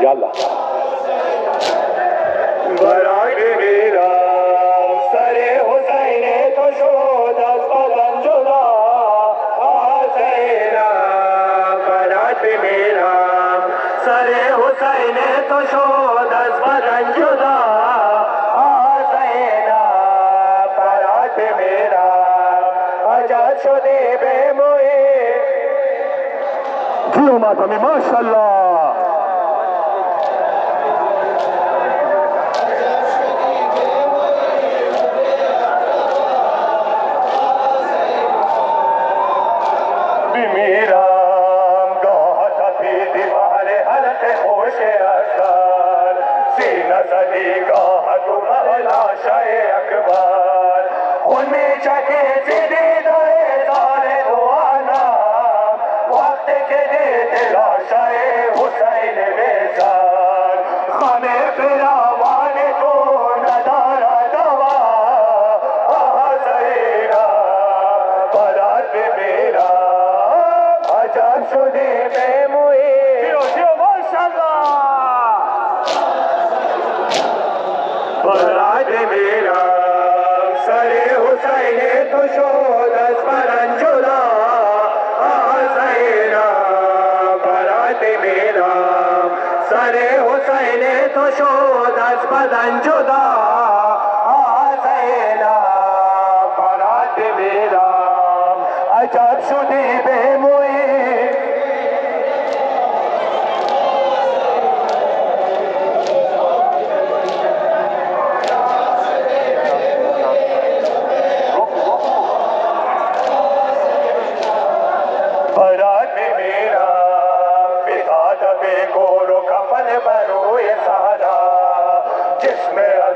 Yala Barack میرم سر حسین تو شد از بدن جدا حسینم براک میرم سر حسین تو شد از بدن جدا حسینم براک میرم عجب شده به موی جیو ماتمی ماشاءالله شد از بدن جدا.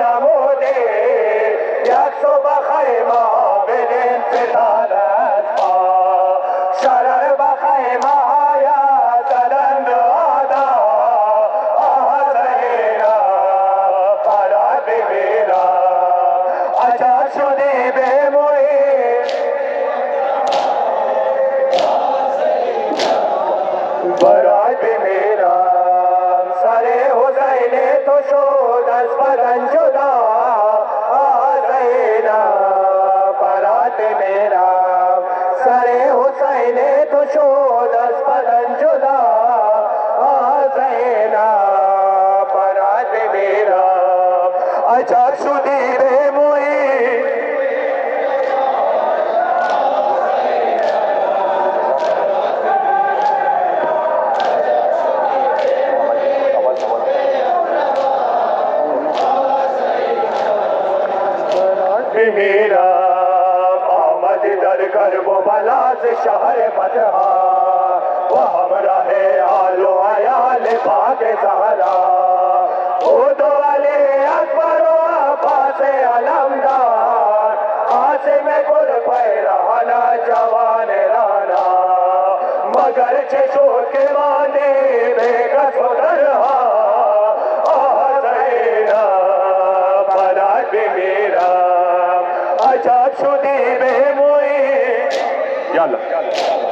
نموده یک صبح خیمه But I've been Oh!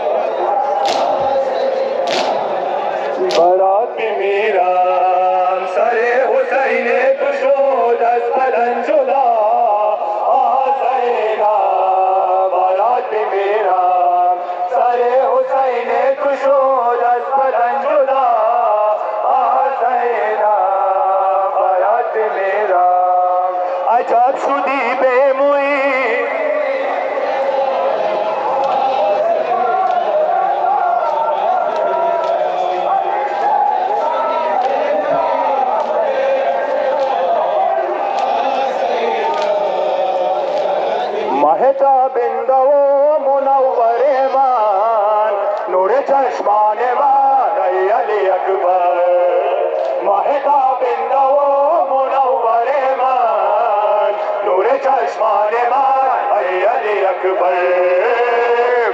چشمان من ای علی اکبر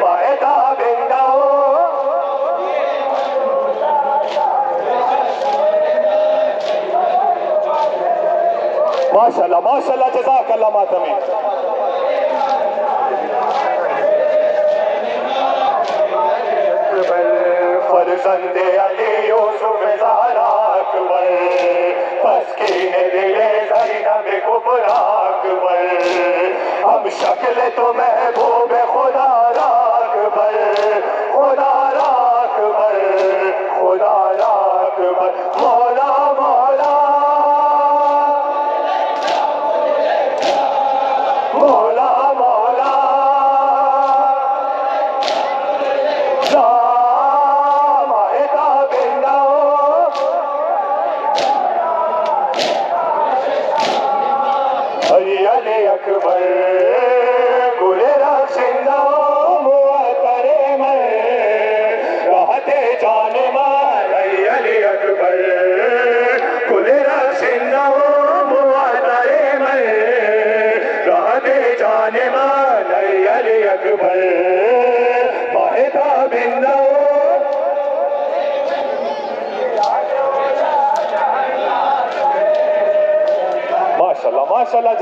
ماه بنده ماشاءاللہ ماشاءاللہ جزاک اللہ ماتمی فرزند علی یوسف زہرا۔ اکبر تسکین دل زینب کبر اکبر ہم شکل تو محبوب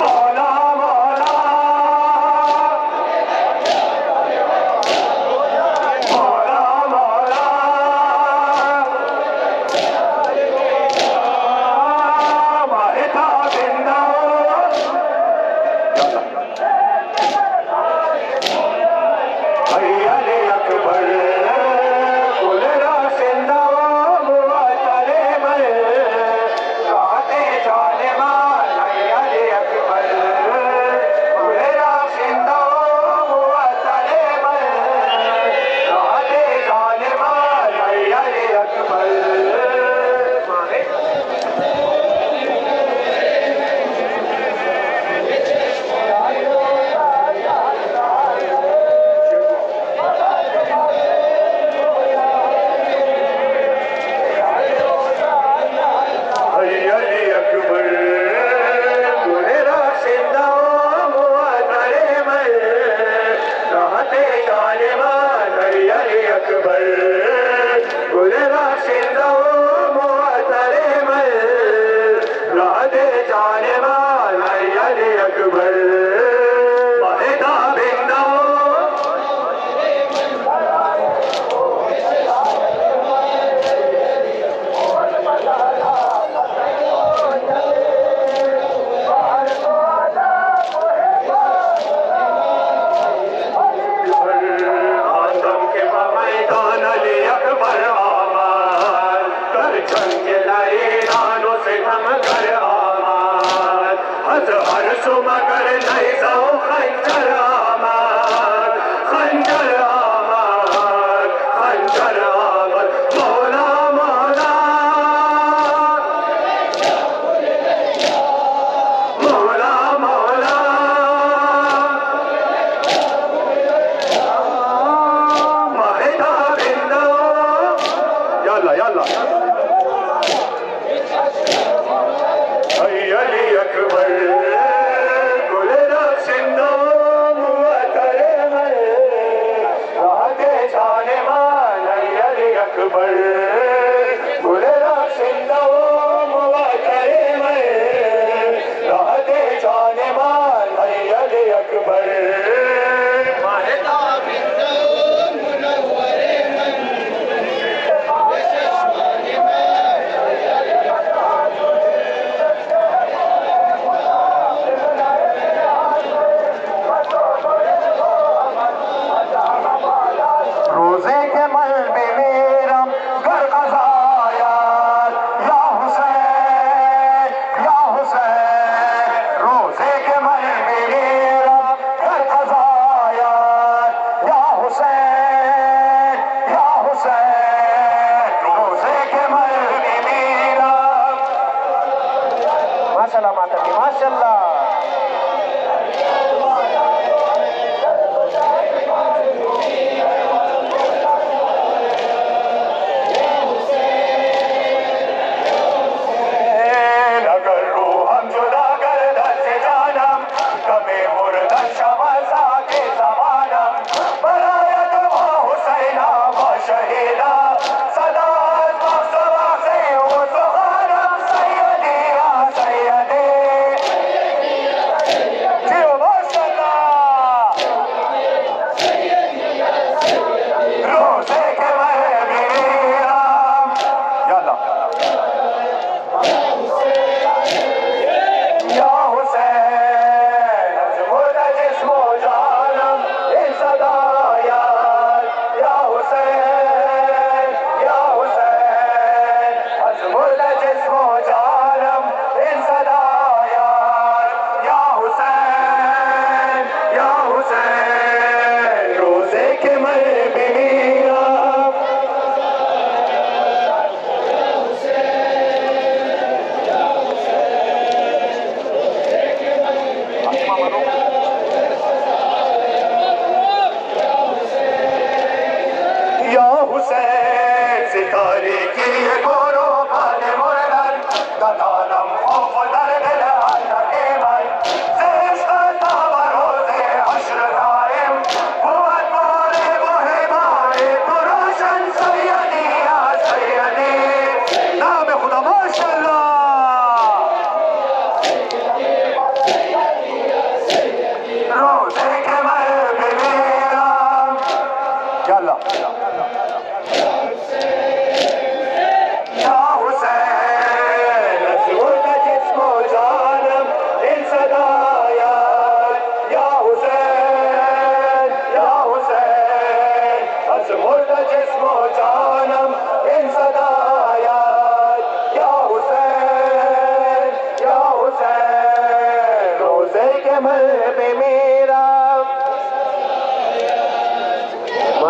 Oh! yalla yalla. Hayali ekber. masalah mata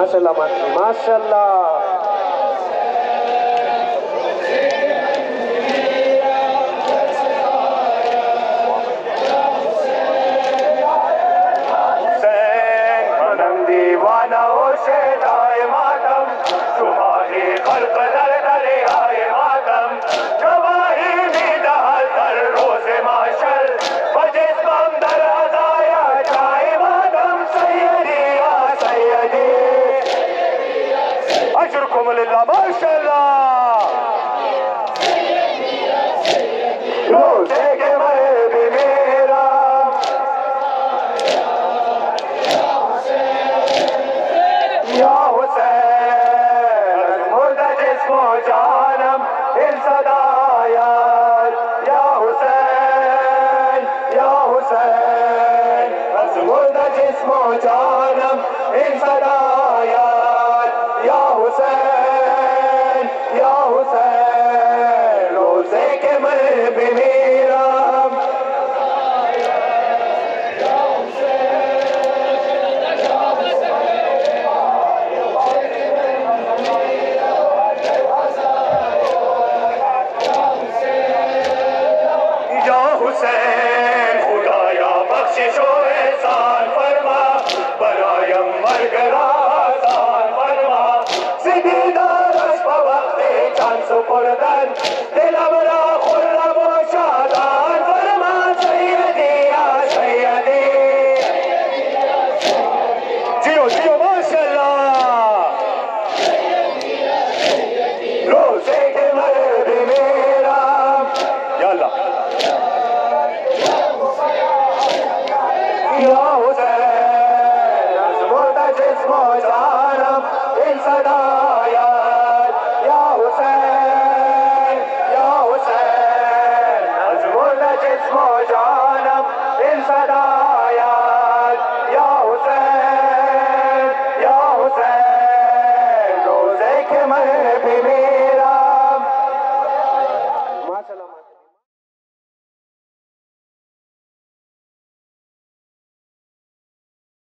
hacer سپردن دلم را خرم و شادان فرما سیدی یا سیدی جیو جیو ماشاءاللہ روزے کے مرد میرا یا اللہ یا حسین